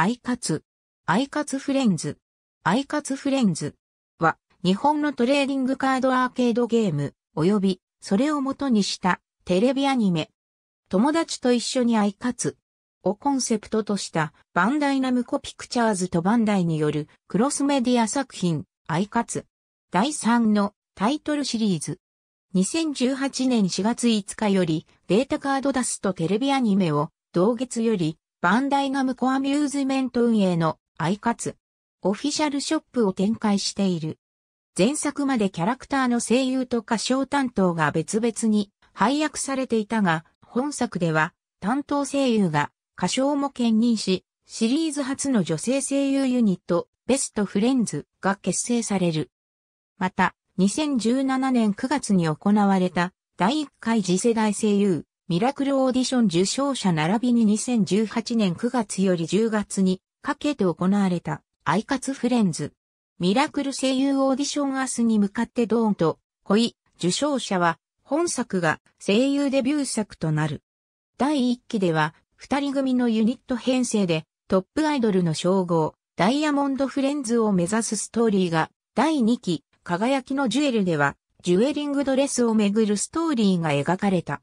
アイカツ、アイカツフレンズ、アイカツフレンズ。は日本のトレーディングカードアーケードゲーム。及びそれを元にしたテレビアニメ。友達と一緒にアイカツ。をコンセプトとしたバンダイナムコピクチャーズとバンダイによるクロスメディア作品。アイカツ。第3のタイトルシリーズ。2018年4月5日よりデータカードダストテレビアニメを同月よりバンダイナムコアミューズメント運営のアイカツ、オフィシャルショップを展開している。前作までキャラクターの声優と歌唱担当が別々に配役されていたが、本作では担当声優が歌唱も兼任し、シリーズ初の女性声優ユニット、ベストフレンズが結成される。また、2017年9月に行われた第1回次世代声優ミラクルオーディション受賞者並びに2018年9月より10月にかけて行われたアイカツフレンズ。ミラクル声優オーディション明日に向かってドーンと恋、受賞者は本作が声優デビュー作となる。第1期では二人組のユニット編成でトップアイドルの称号、ダイヤモンドフレンズを目指すストーリーが第2期、輝きのジュエルではジュエリングドレスをめぐるストーリーが描かれた。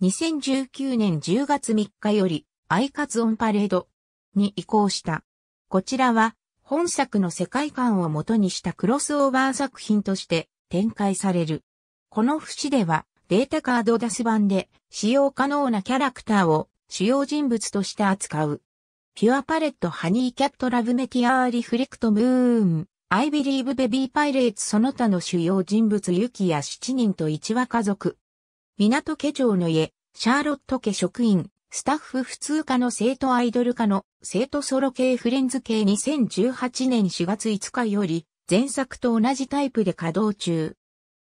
2019年10月3日より、アイカツオンパレードに移行した。こちらは、本作の世界観を元にしたクロスオーバー作品として展開される。この節では、データカードダス版で使用可能なキャラクターを主要人物として扱う。ピュアパレットハニーキャットラブメティアーリフレクトムーン。アイビリーブベビーパイレーツその他の主要人物ユキや7人と1羽家族。港家長の家、シャーロット家職員、スタッフ普通科の生徒アイドル科の生徒ソロ系フレンズ系2018年4月5日より前作と同じタイプで稼働中。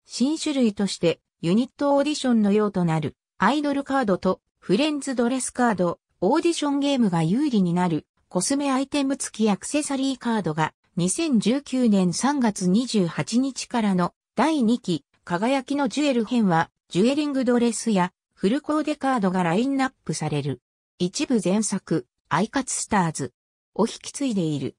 新種類としてユニットオーディションの用となるアイドルカードとフレンズドレスカード、オーディションゲームが有利になるコスメアイテム付きアクセサリーカードが2019年3月28日からの第2期輝きのジュエル編はジュエリングドレスやフルコーデカードがラインナップされる。一部前作、アイカツスターズを引き継いでいる。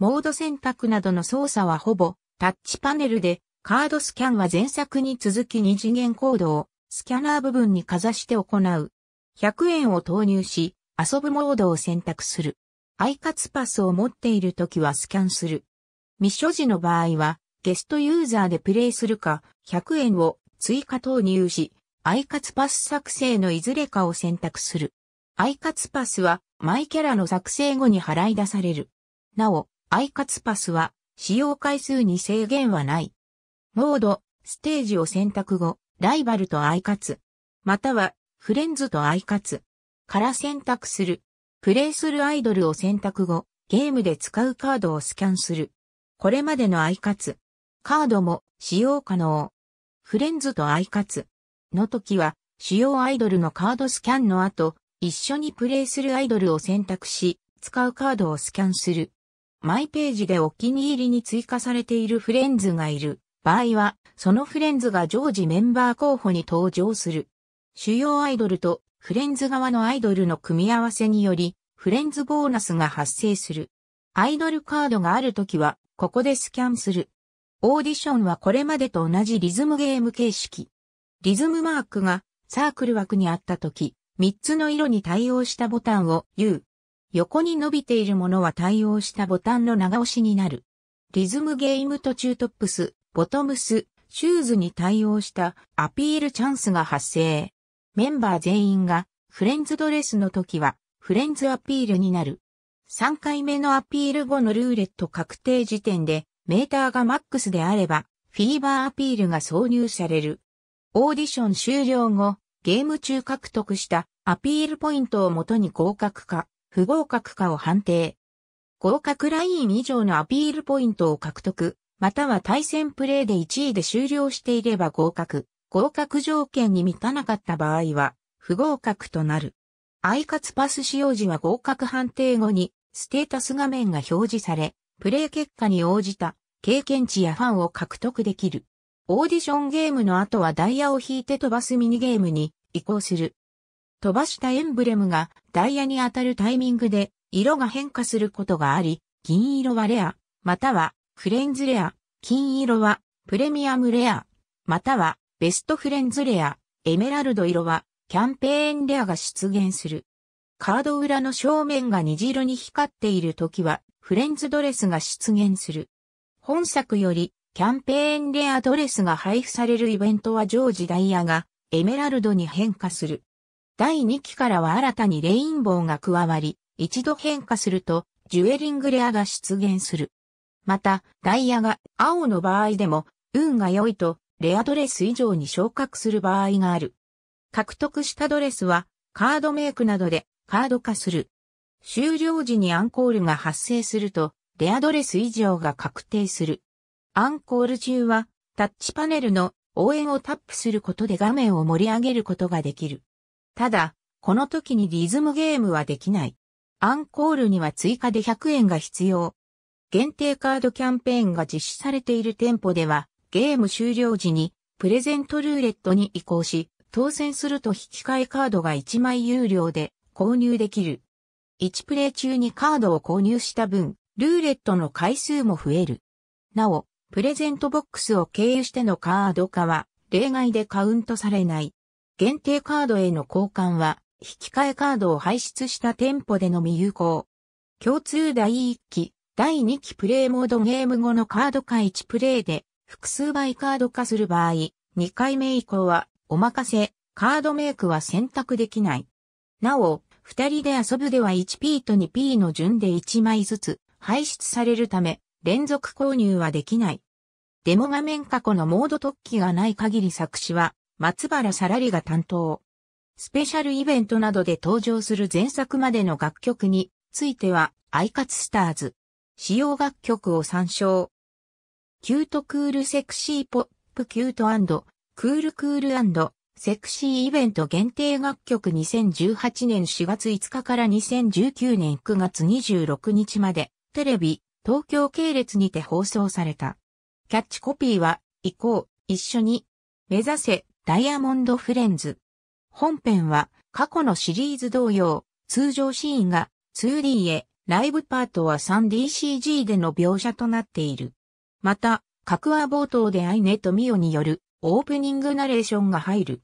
モード選択などの操作はほぼタッチパネルで、カードスキャンは前作に続き二次元コードをスキャナー部分にかざして行う。100円を投入し、遊ぶモードを選択する。アイカツパスを持っているときはスキャンする。未所持の場合は、ゲストユーザーでプレイするか、100円を追加投入し、アイカツパス作成のいずれかを選択する。アイカツパスは、マイキャラの作成後に払い出される。なお、アイカツパスは、使用回数に制限はない。モード、ステージを選択後、ライバルとアイカツ、または、フレンズとアイカツ、から選択する。プレイするアイドルを選択後、ゲームで使うカードをスキャンする。これまでのアイカツ、カードも使用可能。フレンズとアイカツの時は、主要アイドルのカードスキャンの後、一緒にプレイするアイドルを選択し、使うカードをスキャンする。マイページでお気に入りに追加されているフレンズがいる場合は、そのフレンズが常時メンバー候補に登場する。主要アイドルとフレンズ側のアイドルの組み合わせにより、フレンズボーナスが発生する。アイドルカードがあるときは、ここでスキャンする。オーディションはこれまでと同じリズムゲーム形式。リズムマークがサークル枠にあったとき、3つの色に対応したボタンを U。横に伸びているものは対応したボタンの長押しになる。リズムゲーム途中トップス、ボトムス、シューズに対応したアピールチャンスが発生。メンバー全員がフレンズドレスの時はフレンズアピールになる。3回目のアピール後のルーレット確定時点でメーターがマックスであれば、フィーバーアピールが挿入される。オーディション終了後、ゲーム中獲得したアピールポイントをもとに合格か、不合格かを判定。合格ライン以上のアピールポイントを獲得、または対戦プレイで1位で終了していれば合格、合格条件に満たなかった場合は、不合格となる。アイカツパス使用時は合格判定後に、ステータス画面が表示され、プレイ結果に応じた経験値やファンを獲得できる。オーディションゲームの後はダイヤを引いて飛ばすミニゲームに移行する。飛ばしたエンブレムがダイヤに当たるタイミングで色が変化することがあり、銀色はレア、またはフレンズレア、金色はプレミアムレア、またはベストフレンズレア、エメラルド色はキャンペーンレアが出現する。カード裏の正面が虹色に光っている時はフレンズドレスが出現する。本作よりキャンペーンレアドレスが配布されるイベントは常時ダイヤがエメラルドに変化する。第2期からは新たにレインボーが加わり、一度変化するとジュエリングレアが出現する。また、ダイヤが青の場合でも、運が良いと、レアドレス以上に昇格する場合がある。獲得したドレスは、カードメイクなどでカード化する。終了時にアンコールが発生すると、レアドレス以上が確定する。アンコール中は、タッチパネルの応援をタップすることで画面を盛り上げることができる。ただ、この時にリズムゲームはできない。アンコールには追加で100円が必要。限定カードキャンペーンが実施されている店舗では、ゲーム終了時にプレゼントルーレットに移行し、当選すると引き換えカードが1枚有料で購入できる。1プレイ中にカードを購入した分、ルーレットの回数も増える。なお、プレゼントボックスを経由してのカード化は例外でカウントされない。限定カードへの交換は、引き換えカードを排出した店舗でのみ有効。共通第1期、第2期プレイモードゲーム後のカード化1プレイで複数倍カード化する場合、2回目以降はお任せ、カードメイクは選択できない。なお、2人で遊ぶでは 1P と 2P の順で1枚ずつ排出されるため、連続購入はできない。デモ画面過去のモード特記がない限り作詞は松原サラリが担当。スペシャルイベントなどで登場する前作までの楽曲についてはアイカツスターズ。使用楽曲を参照。キュートクールセクシーポップキュートクールクールセクシーイベント限定楽曲2018年4月5日から2019年9月26日までテレビ東京系列にて放送された。キャッチコピーは、行こう、一緒に、目指せ、ダイヤモンドフレンズ。本編は、過去のシリーズ同様、通常シーンが 2D へライブパートは 3DCG での描写となっている。また、各話冒頭でアイネとミオによるオープニングナレーションが入る。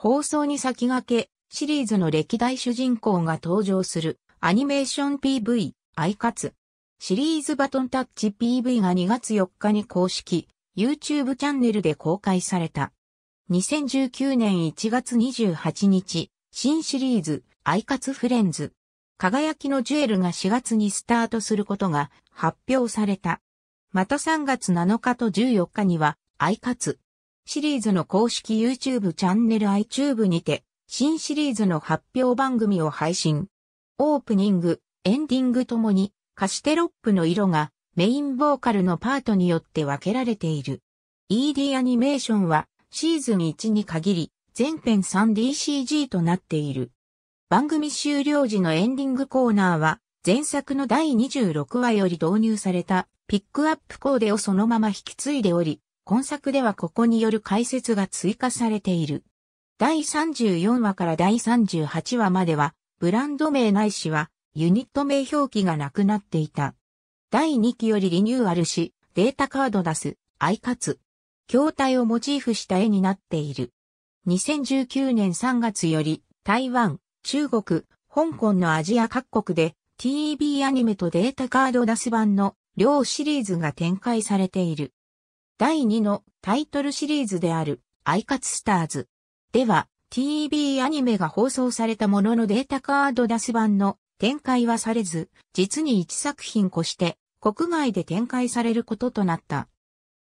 放送に先駆け、シリーズの歴代主人公が登場するアニメーション PV、アイカツ。シリーズバトンタッチ PV が2月4日に公式 YouTube チャンネルで公開された。2019年1月28日、新シリーズ、アイカツフレンズ。輝きのジュエルが4月にスタートすることが発表された。また3月7日と14日には、アイカツ。シリーズの公式 YouTube チャンネル iTube にて、新シリーズの発表番組を配信。オープニング、エンディングともに、カシテロップの色がメインボーカルのパートによって分けられている。ED アニメーションはシーズン1に限り全編 3DCG となっている。番組終了時のエンディングコーナーは、前作の第26話より導入されたピックアップコーデをそのまま引き継いでおり、今作ではここによる解説が追加されている。第34話から第38話までは、ブランド名ないしは、ユニット名表記がなくなっていた。第2期よりリニューアルし、データカード出す、アイカツ。筐体をモチーフした絵になっている。2019年3月より、台湾、中国、香港のアジア各国で TV アニメとデータカード出す版の両シリーズが展開されている。第2のタイトルシリーズであるアイカツスターズでは TV アニメが放送されたもののデータカード出す版の展開はされず、実に1作品越して国外で展開されることとなった。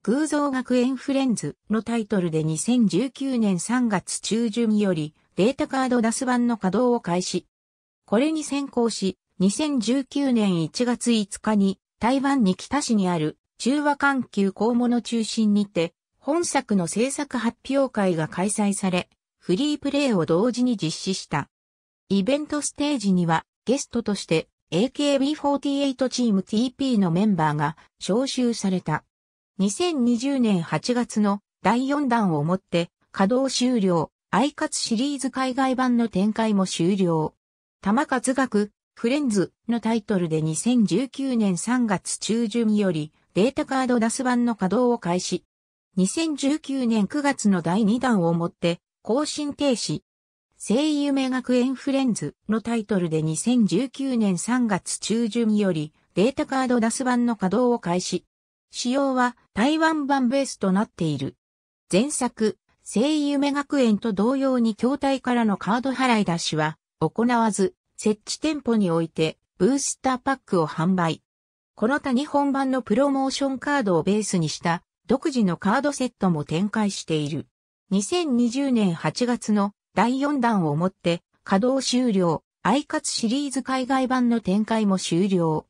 偶像学園フレンズのタイトルで2019年3月中旬よりデータカード出す版の稼働を開始。これに先行し、2019年1月5日に台湾に北市にある中和環球公物中心にて本作の制作発表会が開催され、フリープレイを同時に実施した。イベントステージにはゲストとして AKB48 チーム TP のメンバーが招集された。2020年8月の第4弾をもって稼働終了。アイカツシリーズ海外版の展開も終了。玉勝学、フレンズのタイトルで2019年3月中旬よりデータカードダス版の稼働を開始。2019年9月の第2弾をもって更新停止。声夢学園フレンズのタイトルで2019年3月中旬よりデータカードダス版の稼働を開始。仕様は台湾版ベースとなっている。前作、聖夢学園と同様に筐体からのカード払い出しは行わず、設置店舗においてブースターパックを販売。この他日本版のプロモーションカードをベースにした独自のカードセットも展開している。2020年8月の第4弾をもって稼働終了、アイカツシリーズ海外版の展開も終了。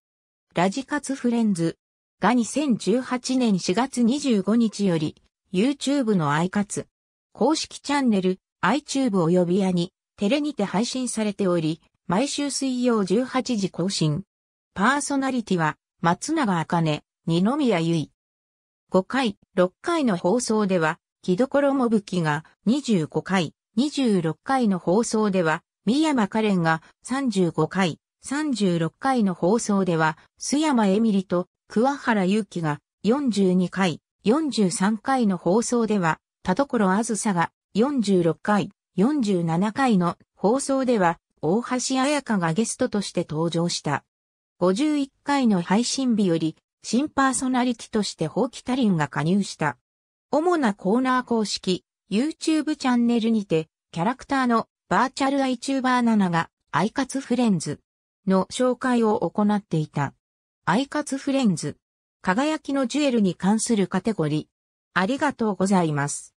ラジカツフレンズが2018年4月25日より YouTube のアイカツ公式チャンネル iTube 及びやにテレにて配信されており、毎週水曜18時更新。パーソナリティは松永茜、二宮ゆい。5回、6回の放送では、木所もぶきが25回、26回の放送では、三山カレンが35回、36回の放送では、須山エミリと桑原祐希が42回、43回の放送では、田所あずさが46回、47回の放送では、大橋彩香がゲストとして登場した。51回の配信日より、新パーソナリティとしてホーキタリンが加入した。主なコーナー公式、YouTube チャンネルにて、キャラクターのバーチャル iTuber7 が、アイカツフレンズの紹介を行っていた。アイカツフレンズ。輝きのジュエルに関するカテゴリー。ありがとうございます。